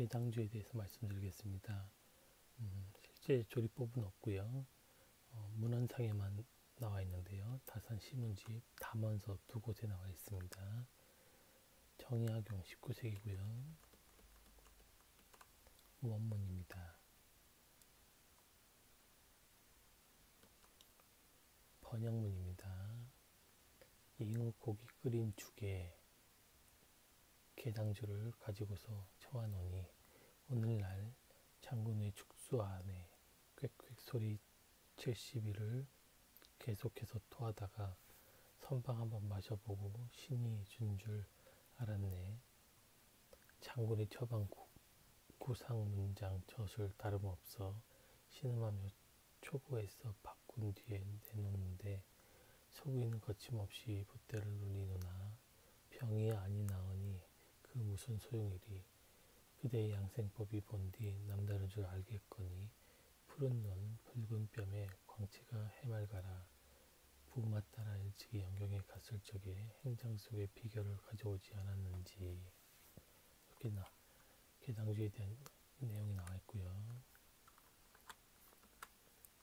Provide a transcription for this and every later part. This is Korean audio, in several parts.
개당주에 대해서 말씀드리겠습니다. 음, 실제 조리법은 없고요. 어, 문헌상에만 나와 있는데요. 다산 시문집 담원서 두 곳에 나와 있습니다. 정의학용 19세기고요. 원문입니다. 번역문입니다. 이후 고기 끓인 죽에 개당주를 가지고서 쳐와노니 오늘날 장군의 축수 안에 꽥꽥 소리 70일을 계속해서 토하다가 선방 한번 마셔보고 신이 준 줄 알았네. 장군의 처방 구상 문장 젖을 다름없어 신음하며 초보에서 바꾼 뒤에 내놓는데 속이는 거침없이 봇대를 놀리노나 병이 아니 나으니 그 무슨 소용이리 그대의 양생법이 본뒤 남다른 줄 알겠거니 푸른 눈 붉은 뺨에 광채가 해맑아라 부마 따라 일찍이 영경에 갔을 적에 행장 속에 비결을 가져오지 않았는지 이렇게 나 개당주에 대한 내용이 나와 있고요.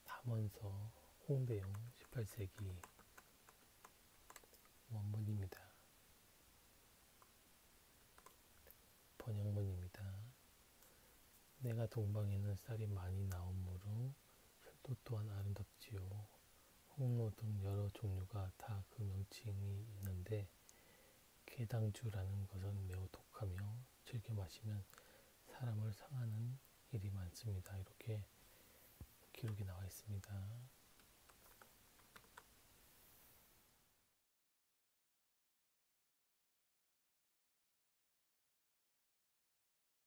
담원서 홍대용 18세기 원문입니다. 내가 동방에는 쌀이 많이 나오므로 혈도 또한 아름답지요. 홍로 등 여러 종류가 다 그 명칭이 있는데 개당주라는 것은 매우 독하며 즐겨 마시면 사람을 상하는 일이 많습니다. 이렇게 기록이 나와 있습니다.